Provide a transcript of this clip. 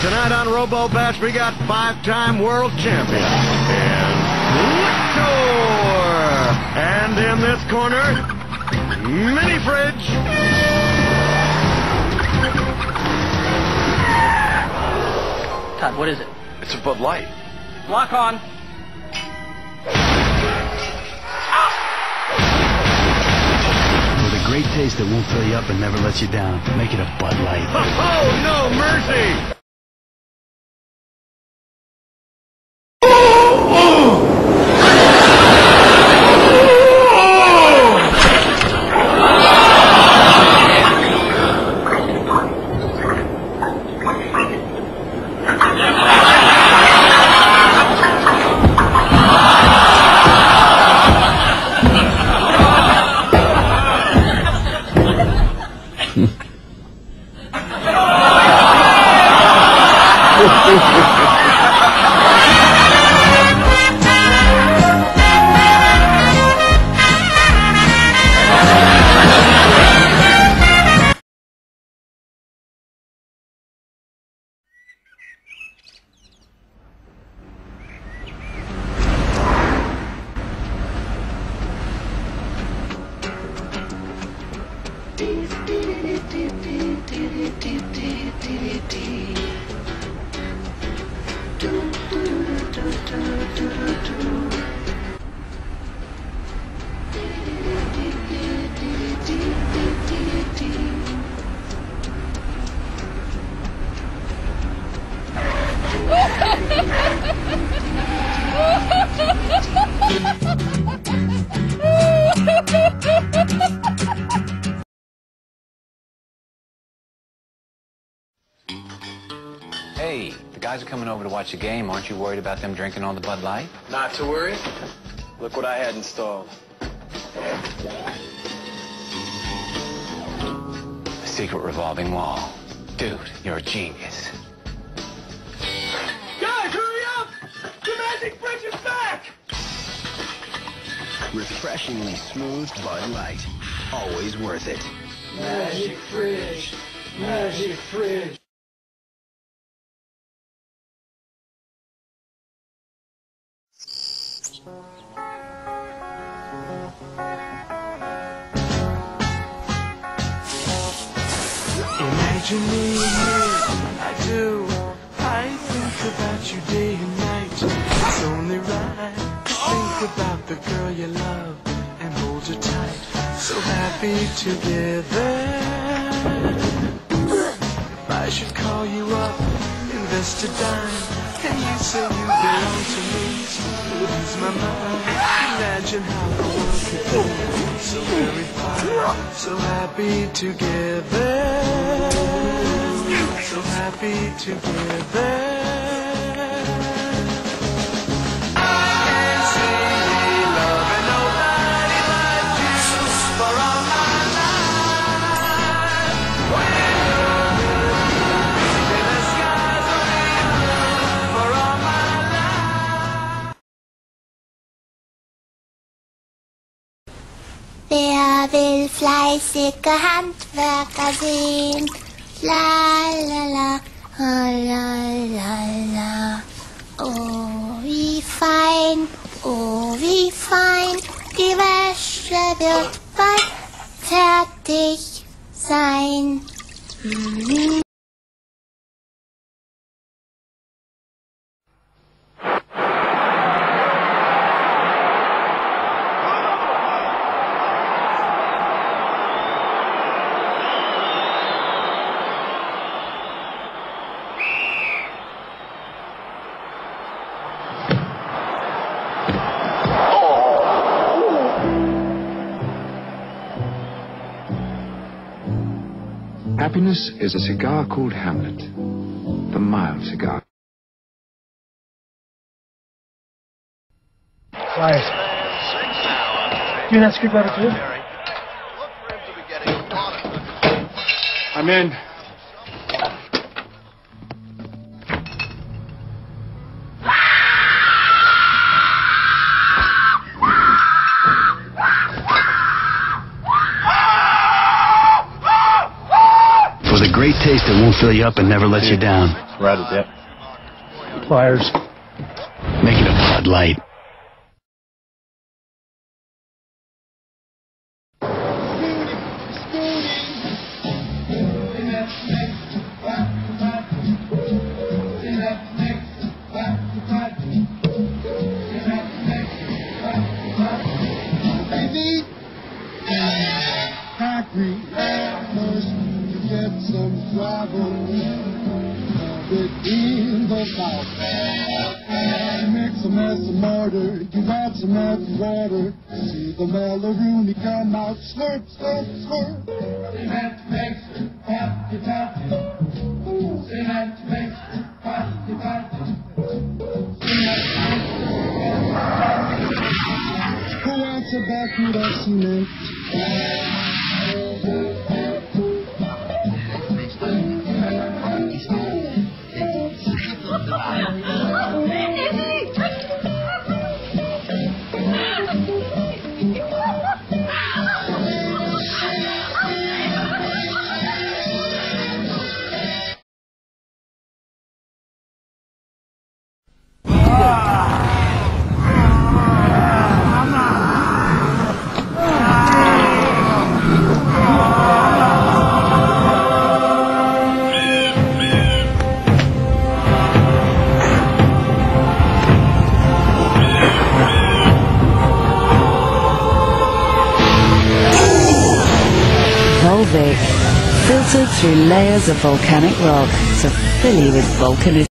Tonight on Robo Bash, we got five-time world champion and Victor. And in this corner, Mini Fridge. Todd, what is it? It's a Bud Light. Lock on. With a great taste that won't fill you up and never lets you down. Make it a Bud Light. Oh, no mercy! Thank you. Guys are coming over to watch the game. Aren't you worried about them drinking all the Bud Light? Not to worry. Look what I had installed. A secret revolving wall. Dude, you're a genius. Guys, hurry up! The magic bridge is back! Refreshingly smooth Bud Light. Always worth it. Magic fridge. Magic fridge. Imagining it, I do. I think about you day and night. It's only right to think about the girl you love and hold her tight. So happy together. If I should call you up, invest a dime, and you say you belong to me, would ease my mind. Imagine how the world could be so very so happy together, so happy together. Wer will fleißige Handwerker sehen? La la la, ah, la la la. Oh, wie fein, oh, wie fein, die Wäsche wird bald fertig sein. Mhm. Happiness is a cigar called Hamlet. The mild cigar. Quiet. You that screwdriver too? I'm in. Great great taste that won't fill you up and never let you down. Right at that. Pliers. Make it a Bud Light. Mix a mess of murder, you got some empty water. See the Mellaroonie come out, slurp, slurp, slurp. Cement. Who wants a bucket of cement? Filtered through layers of volcanic rock to fill you with volcanicity.